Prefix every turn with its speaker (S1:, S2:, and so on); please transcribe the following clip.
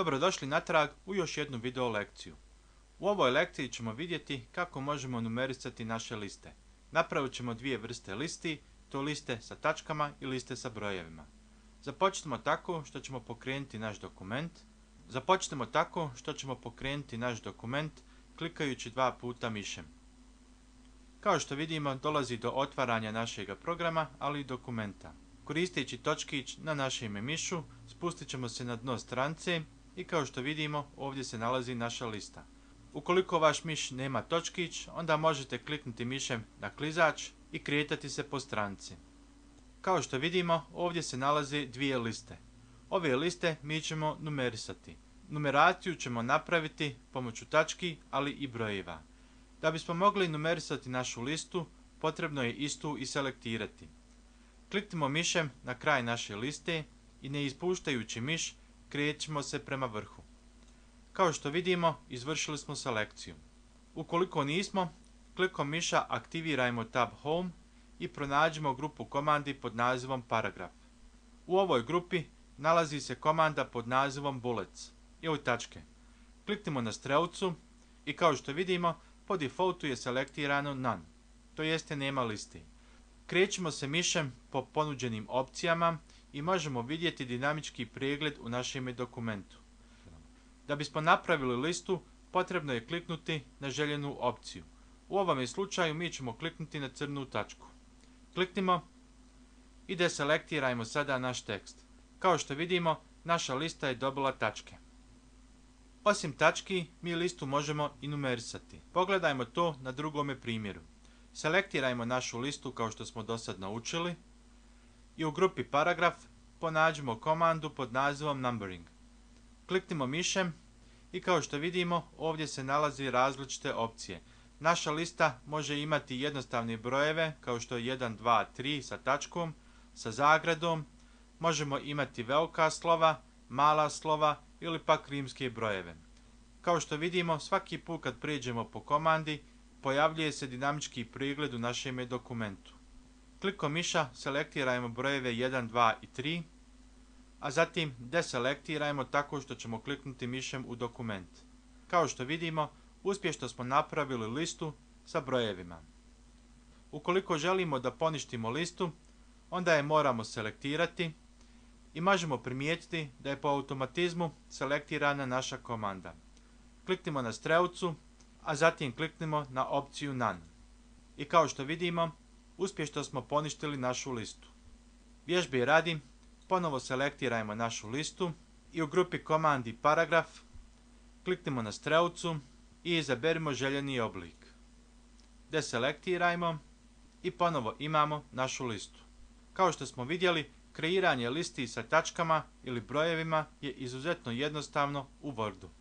S1: Dobrodošli natrag u još jednu video lekciju. U ovoj lekciji ćemo vidjeti kako možemo numerisati naše liste. Napravit ćemo dvije vrste listi, to liste sa tačkama i liste sa brojevima. Započnemo tako što ćemo pokrenuti naš dokument. Započnemo tako što ćemo pokrenuti naš dokument klikajući dva puta mišem. Kao što vidimo dolazi do otvaranja našeg programa, ali i dokumenta. Koristeći točkić na našem mišu spustit ćemo se na dno strance i kao što vidimo ovdje se nalazi naša lista. Ukoliko vaš miš nema točkić, onda možete kliknuti mišem na klizač i kretati se po stranci. Kao što vidimo, ovdje se nalaze dvije liste. Ove liste mi ćemo numerisati. Numeraciju ćemo napraviti pomoću tački, ali i brojeva. Da bismo mogli numerisati našu listu, potrebno je istu i selektirati. Kliknimo mišem na kraj naše liste i ne ispuštajući miš krećemo se prema vrhu. Kao što vidimo, izvršili smo selekciju. Ukoliko nismo, klikom miša aktivirajmo tab Home i pronađemo grupu komandi pod nazivom Paragraf. U ovoj grupi nalazi se komanda pod nazivom Bullets ili tačke. Kliknimo na strelcu i kao što vidimo, po defaultu je selektirano None, to jeste nema listi. Krećemo se mišem po ponuđenim opcijama i možemo vidjeti dinamički pregled u našem dokumentu. Da bismo napravili listu, potrebno je kliknuti na željenu opciju. U ovom slučaju mi ćemo kliknuti na crnu tačku. Kliknimo i deselektirajmo sada naš tekst. Kao što vidimo, naša lista je dobila tačke. Osim tački, mi listu možemo i numerisati. Pogledajmo to na drugome primjeru. Selektirajmo našu listu kao što smo do sad naučili i u grupi paragraf ponađemo komandu pod nazivom numbering. Kliknimo mišem i kao što vidimo ovdje se nalazi različite opcije. Naša lista može imati jednostavne brojeve kao što je 1, 2, 3 sa tačkom, sa zagradom, možemo imati velika slova, mala slova ili pak rimske brojeve. Kao što vidimo svaki put kad prijeđemo po komandi pojavljuje se dinamički pregled u našem dokumentu. Klikom miša selektirajmo brojeve 1, 2 i 3, a zatim deselektirajmo tako što ćemo kliknuti mišem u dokument. Kao što vidimo, uspješno smo napravili listu sa brojevima. Ukoliko želimo da poništimo listu, onda je moramo selektirati i možemo primijetiti da je po automatizmu selektirana naša komanda. Kliknimo na strelcu, a zatim kliknimo na opciju None. I kao što vidimo, uspješno smo poništili našu listu. Vježbe radi, ponovo selektirajmo našu listu i u grupi komandi paragraf kliknimo na strelcu i izaberimo željeni oblik. Deselektirajmo i ponovo imamo našu listu. Kao što smo vidjeli, kreiranje listi sa tačkama ili brojevima je izuzetno jednostavno u Wordu.